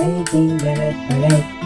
Waiting, minute, minute.